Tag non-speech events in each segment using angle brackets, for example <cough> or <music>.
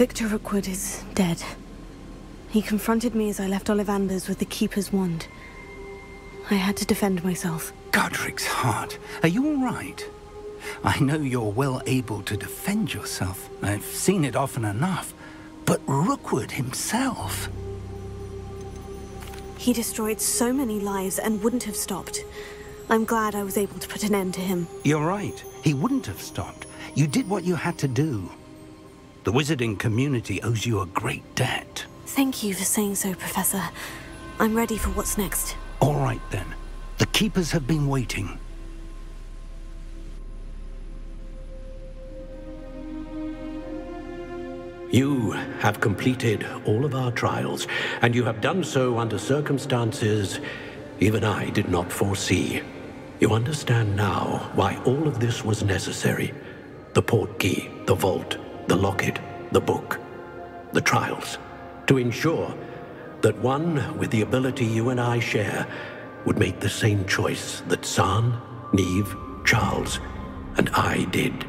Victor Rookwood is dead. He confronted me as I left Ollivanders with the Keeper's wand. I had to defend myself. Godric's heart. Are you all right? I know you're well able to defend yourself. I've seen it often enough. But Rookwood himself... He destroyed so many lives and wouldn't have stopped. I'm glad I was able to put an end to him. You're right. He wouldn't have stopped. You did what you had to do. The wizarding community owes you a great debt. Thank you for saying so, Professor. I'm ready for what's next. All right, then. The Keepers have been waiting. You have completed all of our trials, and you have done so under circumstances even I did not foresee. You understand now why all of this was necessary. The portkey, the vault, the locket, the book, the trials. To ensure that one with the ability you and I share would make the same choice that San, Niamh, Charles, and I did.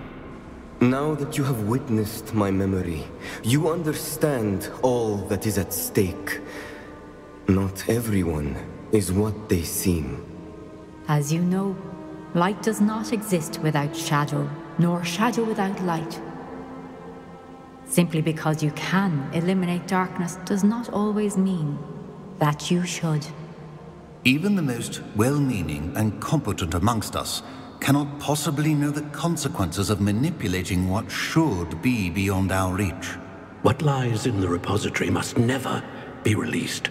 Now that you have witnessed my memory, you understand all that is at stake. Not everyone is what they seem. As you know, light does not exist without shadow, nor shadow without light. Simply because you can eliminate darkness does not always mean that you should. Even the most well-meaning and competent amongst us cannot possibly know the consequences of manipulating what should be beyond our reach. What lies in the repository must never be released.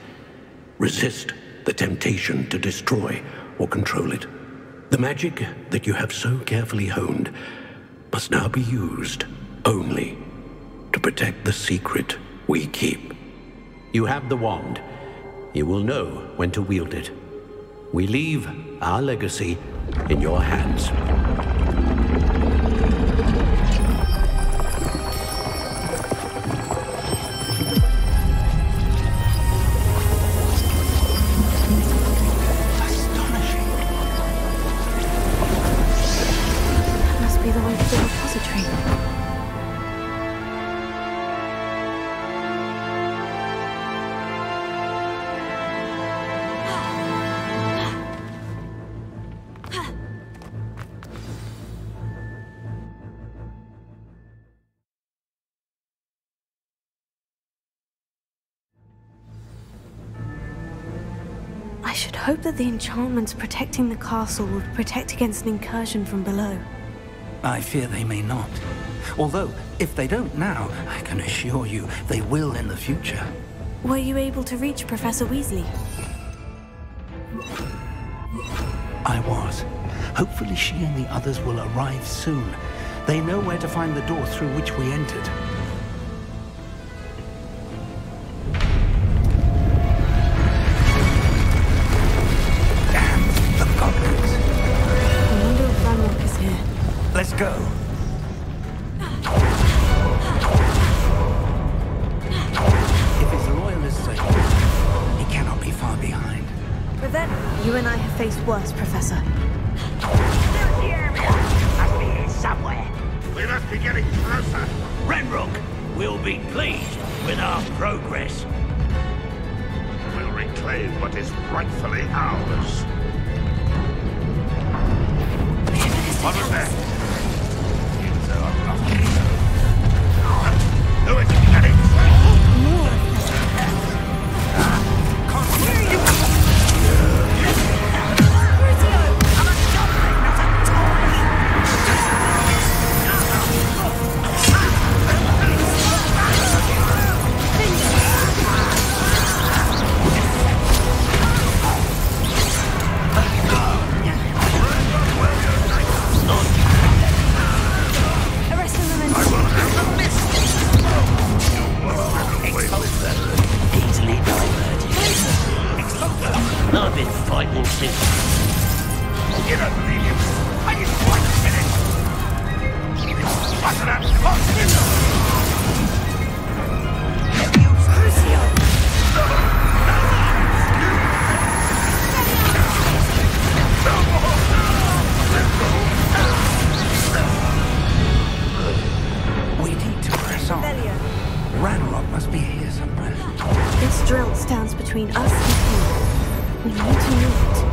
Resist the temptation to destroy or control it. The magic that you have so carefully honed must now be used only to protect the secret we keep. You have the wand. You will know when to wield it. We leave our legacy in your hands. Hope that the enchantments protecting the castle will protect against an incursion from below. I fear they may not. Although, if they don't now, I can assure you they will in the future. Were you able to reach Professor Weasley? I was. Hopefully she and the others will arrive soon. They know where to find the door through which we entered. Go. If his loyalists are here, he cannot be far behind. But then, you and I have faced worse, Professor. I've been fighting since. You don't believe him. I just one minute. Button up. Come on. We need to press on. Velio, Ranrock must be here somewhere. This drill stands between us and him. We need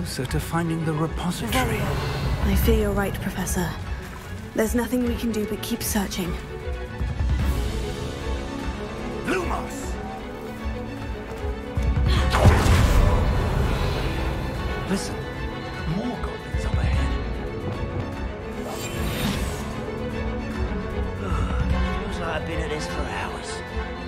closer to finding the repository. I fear you're right, Professor. There's nothing we can do but keep searching. Lumos! Listen, more goblins up ahead. Feels like I've been at this for hours.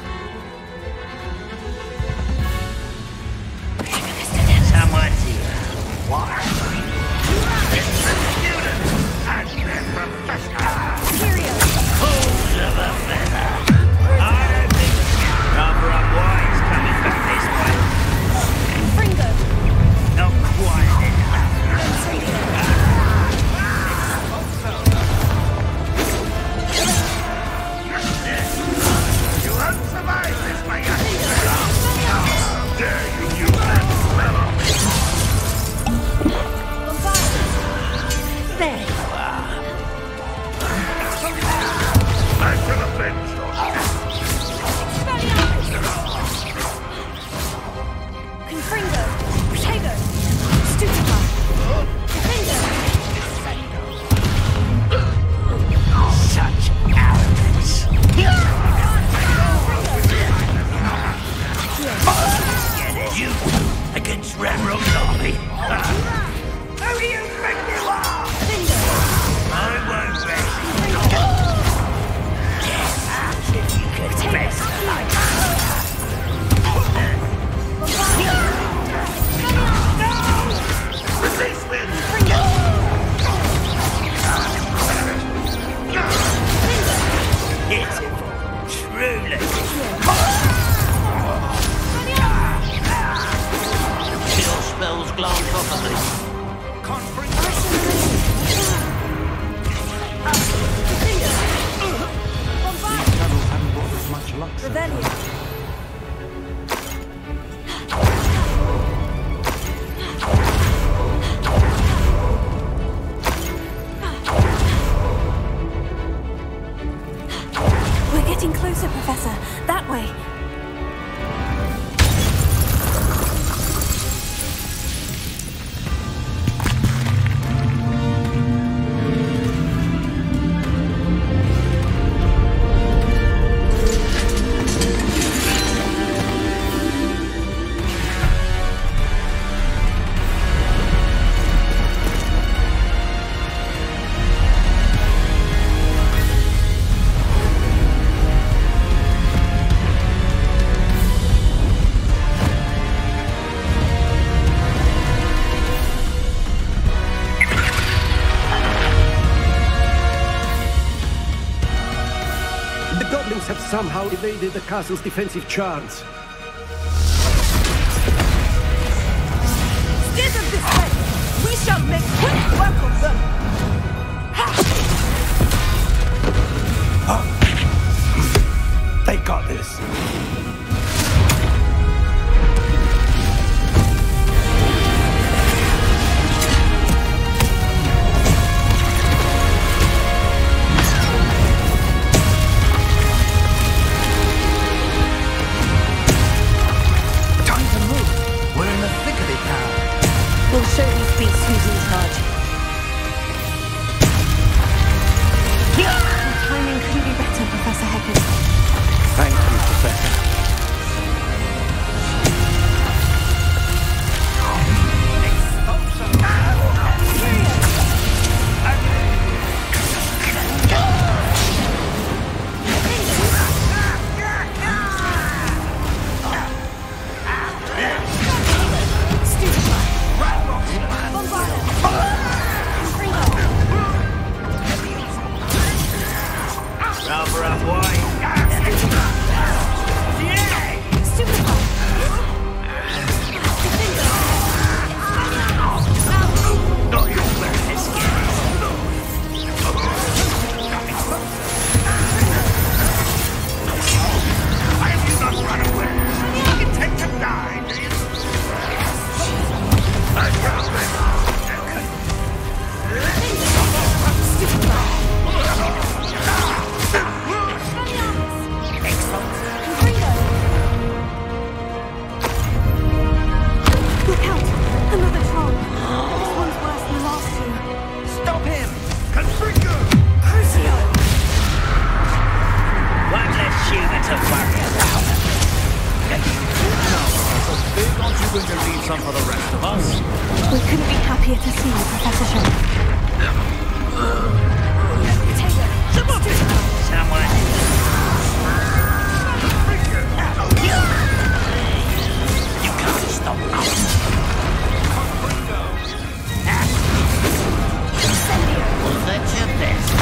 evaded the castle's defensive charms. Steers of this way! We shall make quick work of them! Ha! Oh. They got this. Some for the rest of us? We couldn't be happier to see you, Professor Shaw. Someone. You can't stop us. Well, that's your best.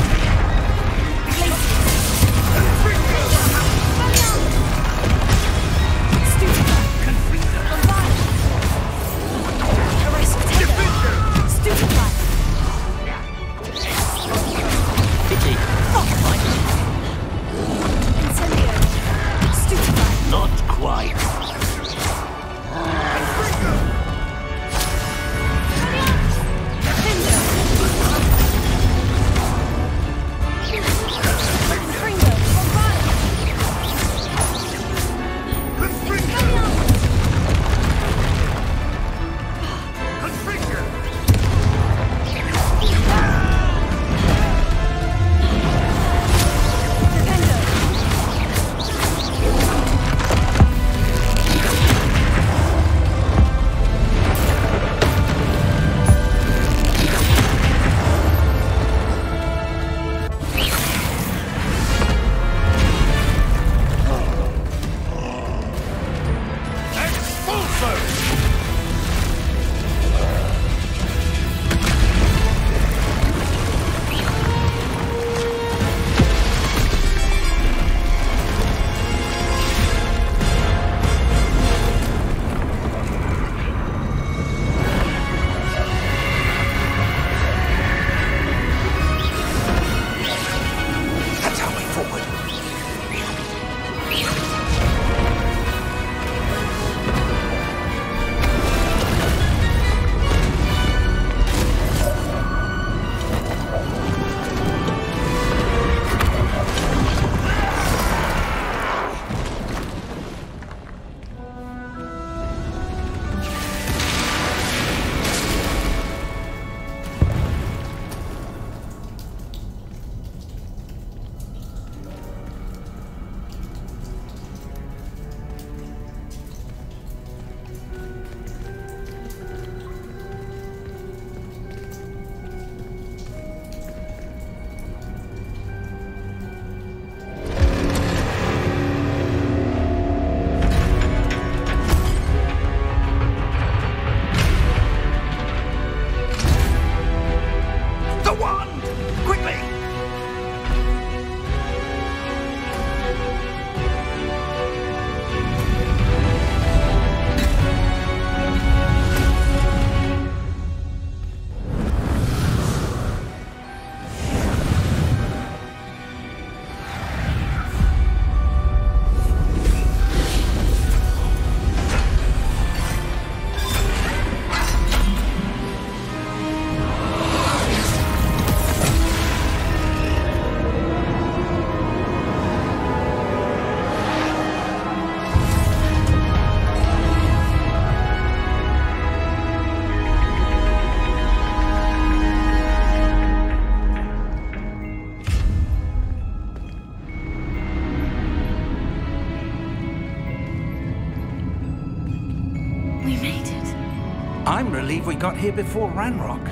Here before Ranrock.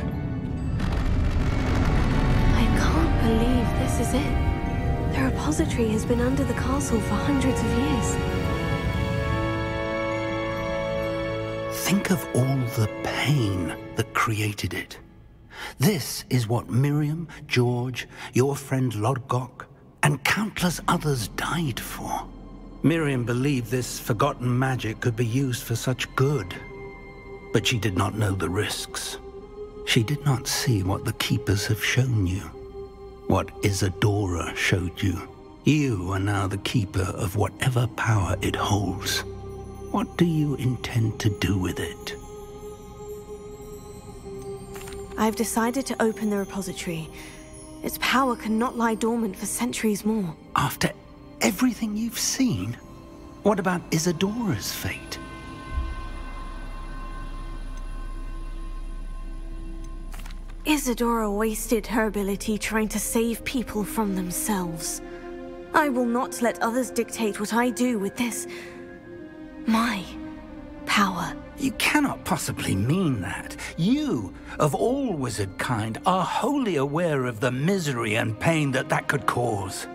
I can't believe this is it. The repository has been under the castle for hundreds of years. Think of all the pain that created it. This is what Miriam, George, your friend Lodgok, and countless others died for. Miriam believed this forgotten magic could be used for such good, but she did not know the risks. She did not see what the Keepers have shown you, what Isidora showed you. You are now the Keeper of whatever power it holds. What do you intend to do with it? I've decided to open the repository. Its power cannot lie dormant for centuries more. After everything you've seen? What about Isidora's fate? Isidora wasted her ability trying to save people from themselves. I will not let others dictate what I do with this... my power. You cannot possibly mean that. You, of all wizard kind, are wholly aware of the misery and pain that that could cause.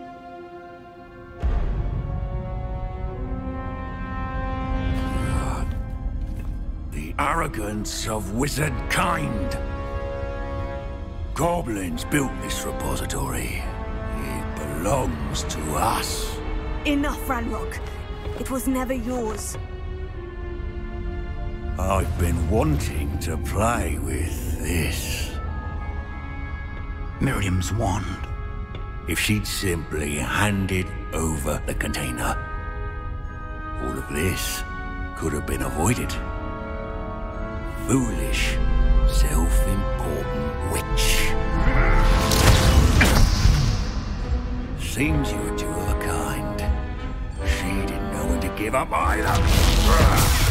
The arrogance of wizard kind. Goblins built this repository. It belongs to us. Enough, Ranrock. It was never yours. I've been wanting to play with this. Miriam's wand. If she'd simply handed over the container, all of this could have been avoided. Foolish, self-important witch. Seems you were two of a kind. She didn't know when to give up either.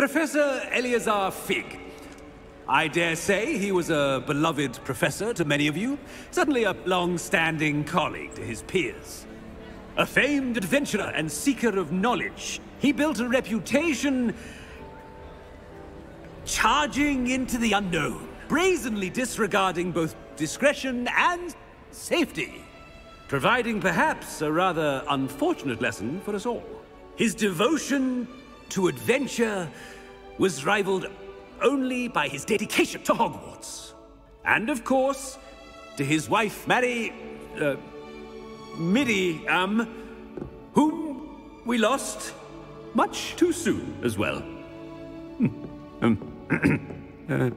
Professor Eleazar Fig. I dare say he was a beloved professor to many of you, certainly a long-standing colleague to his peers. A famed adventurer and seeker of knowledge, he built a reputation charging into the unknown, brazenly disregarding both discretion and safety, providing perhaps a rather unfortunate lesson for us all. His devotion to adventure was rivaled only by his dedication to Hogwarts. And of course, to his wife, Mary... Uh, Miriam, whom we lost much too soon as well. um, <clears throat> uh,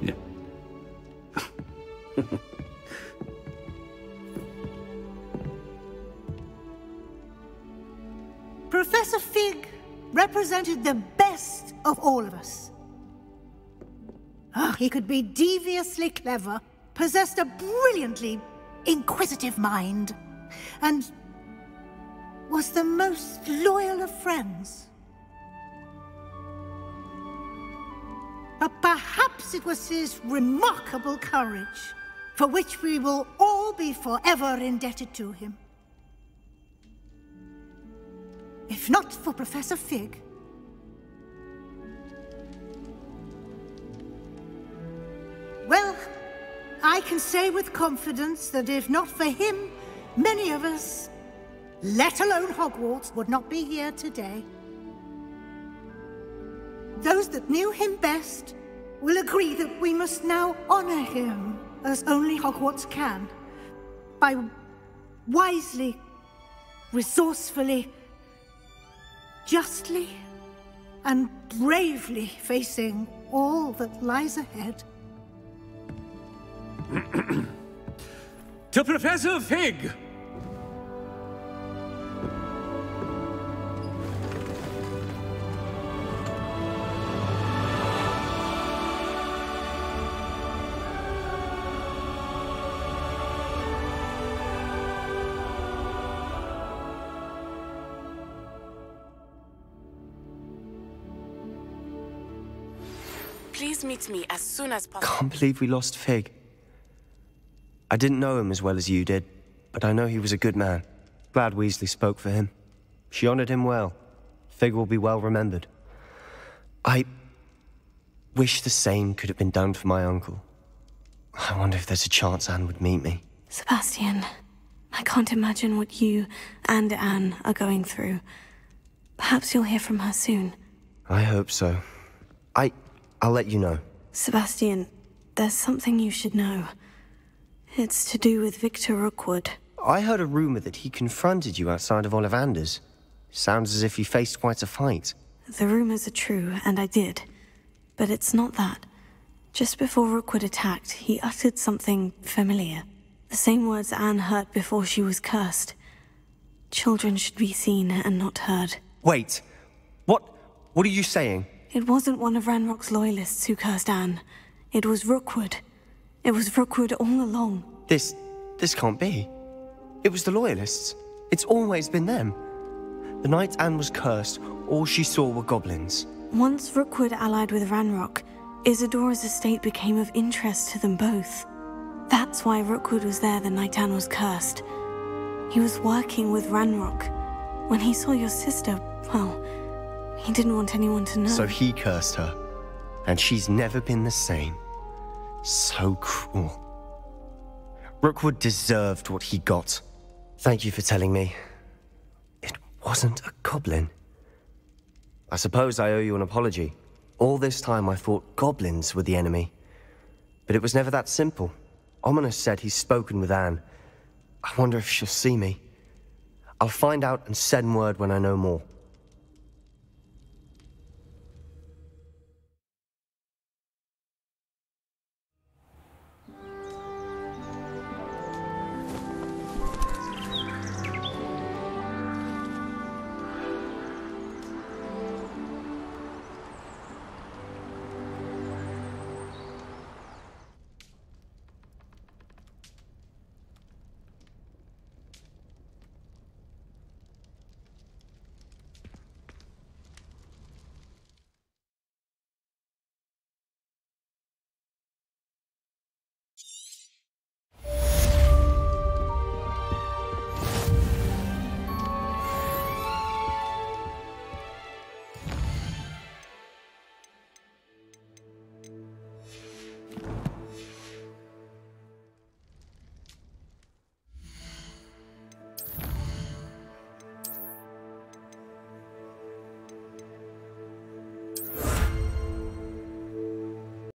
yeah. <laughs> represented the best of all of us. Oh, he could be deviously clever, possessed a brilliantly inquisitive mind, and was the most loyal of friends. But perhaps it was his remarkable courage, for which we will all be forever indebted to him. If not for Professor Fig. I can say with confidence that if not for him, many of us, let alone Hogwarts, would not be here today. Those that knew him best will agree that we must now honor him as only Hogwarts can, by wisely, resourcefully, justly and bravely facing all that lies ahead. <clears throat> to Professor Fig! Please meet me as soon as possible. Can't believe we lost Fig. I didn't know him as well as you did, but I know he was a good man. Glad Weasley spoke for him. She honored him well. Fig will be well remembered. I wish the same could have been done for my uncle. I wonder if there's a chance Anne would meet me. Sebastian, I can't imagine what you and Anne are going through. Perhaps you'll hear from her soon. I hope so. I... I'll let you know. Sebastian, there's something you should know. It's to do with Victor Rookwood. I heard a rumor that he confronted you outside of Ollivander's. Sounds as if you faced quite a fight. The rumors are true, and I did. But it's not that. Just before Rookwood attacked, he uttered something familiar. The same words Anne heard before she was cursed. Children should be seen and not heard. Wait. What... what are you saying? It wasn't one of Ranrock's loyalists who cursed Anne. It was Rookwood. It was Rookwood all along. This... this can't be. It was the loyalists. It's always been them. The night Anne was cursed, all she saw were goblins. Once Rookwood allied with Ranrock, Isidora's estate became of interest to them both. That's why Rookwood was there the night Anne was cursed. He was working with Ranrock. When he saw your sister, well, he didn't want anyone to know. So he cursed her. And she's never been the same. So cruel. Rookwood deserved what he got. Thank you for telling me. It wasn't a goblin. I suppose I owe you an apology. All this time I thought goblins were the enemy. But it was never that simple. Ominis said he's spoken with Anne. I wonder if she'll see me. I'll find out and send word when I know more.